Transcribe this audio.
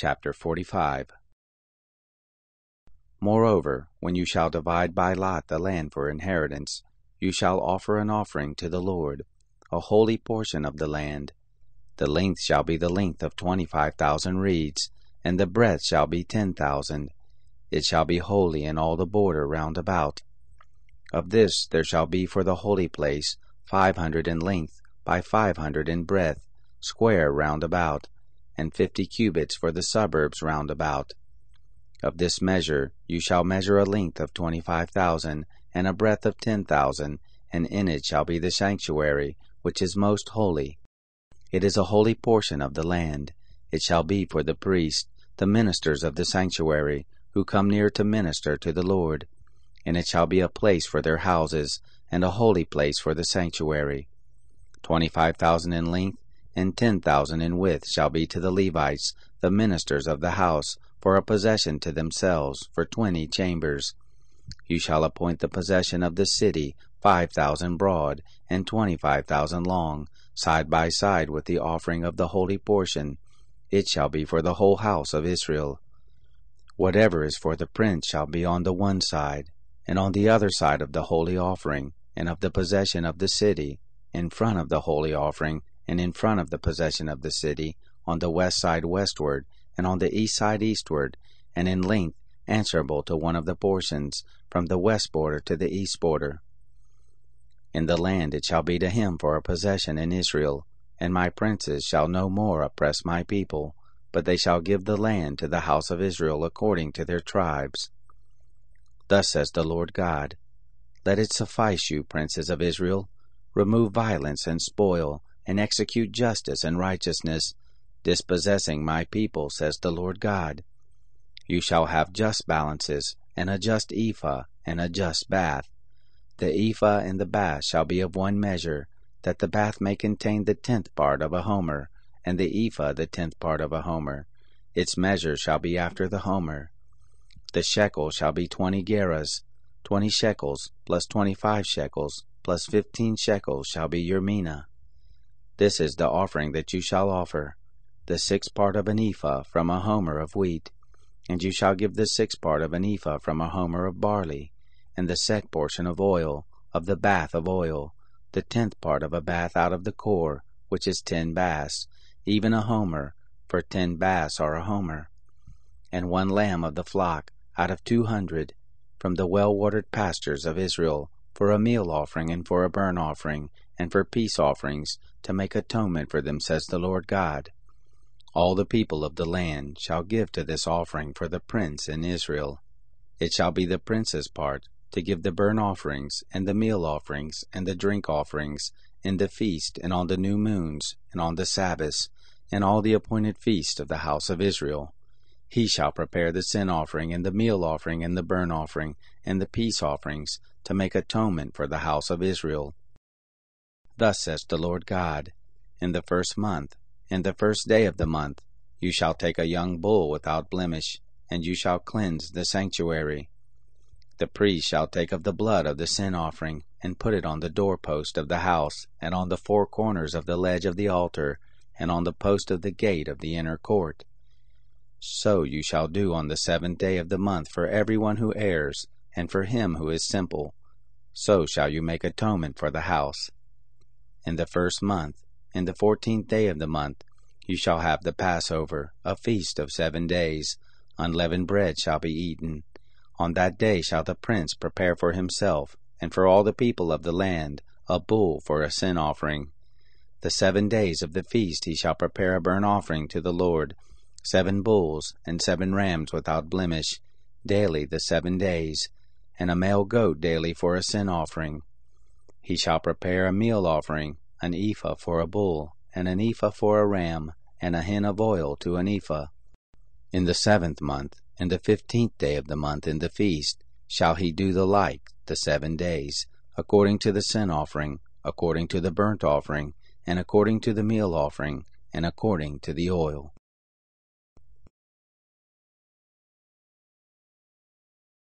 Chapter 45 Moreover, when you shall divide by lot the land for inheritance, you shall offer an offering to the Lord, a holy portion of the land. The length shall be the length of twenty five thousand reeds, and the breadth shall be ten thousand. It shall be holy in all the border round about. Of this there shall be for the holy place five hundred in length, by five hundred in breadth, square round about, and fifty cubits for the suburbs round about. Of this measure you shall measure a length of twenty five thousand, and a breadth of ten thousand, and in it shall be the sanctuary, which is most holy. It is a holy portion of the land. It shall be for the priests, the ministers of the sanctuary, who come near to minister to the Lord. And it shall be a place for their houses, and a holy place for the sanctuary. Twenty five thousand in length, and ten thousand in width shall be to the Levites, the ministers of the house, for a possession to themselves, for twenty chambers. You shall appoint the possession of the city five thousand broad, and twenty five thousand long, side by side with the offering of the holy portion. It shall be for the whole house of Israel. Whatever is for the prince shall be on the one side, and on the other side of the holy offering, and of the possession of the city, in front of the holy offering, and in front of the possession of the city, on the west side westward, and on the east side eastward, and in length answerable to one of the portions, from the west border to the east border. In the land it shall be to him for a possession in Israel, and my princes shall no more oppress my people, but they shall give the land to the house of Israel according to their tribes. Thus says the Lord God Let it suffice you, princes of Israel. Remove violence and spoil, and execute justice and righteousness, dispossessing my people, says the Lord God. You shall have just balances, and a just ephah, and a just bath. The ephah and the bath shall be of one measure, that the bath may contain the tenth part of a homer, and the ephah the tenth part of a homer. Its measure shall be after the homer. The shekel shall be twenty gerahs, twenty shekels, plus twenty-five shekels, plus fifteen shekels shall be your mina. This is the offering that you shall offer, the sixth part of an ephah from a homer of wheat, and you shall give the sixth part of an ephah from a homer of barley, and the set portion of oil, of the bath of oil, the tenth part of a bath out of the cor, which is ten baths, even a homer, for ten baths are a homer, and one lamb of the flock out of two hundred, from the well watered pastures of Israel, for a meal offering and for a burnt offering, and for peace offerings, to make atonement for them, says the Lord God. All the people of the land shall give to this offering for the prince in Israel. It shall be the prince's part to give the burnt offerings, and the meal offerings, and the drink offerings, in the feast, and on the new moons, and on the Sabbaths, and all the appointed feasts of the house of Israel. He shall prepare the sin offering, and the meal offering, and the burnt offering, and the peace offerings, to make atonement for the house of Israel. Thus says the Lord God, In the first month, in the first day of the month, you shall take a young bull without blemish, and you shall cleanse the sanctuary. The priest shall take of the blood of the sin offering, and put it on the doorpost of the house, and on the four corners of the ledge of the altar, and on the post of the gate of the inner court. So you shall do on the seventh day of the month for every one who errs, and for him who is simple. So shall you make atonement for the house. In the first month, in the fourteenth day of the month, you shall have the Passover, a feast of seven days. Unleavened bread shall be eaten. On that day shall the prince prepare for himself, and for all the people of the land, a bull for a sin offering. The seven days of the feast he shall prepare a burnt offering to the Lord seven bulls and seven rams without blemish, daily the seven days, and a male goat daily for a sin offering. He shall prepare a meal offering, an ephah for a bull, and an ephah for a ram, and a hin of oil to an ephah. In the seventh month, in the fifteenth day of the month in the feast, shall he do the like the seven days, according to the sin offering, according to the burnt offering, and according to the meal offering, and according to the oil.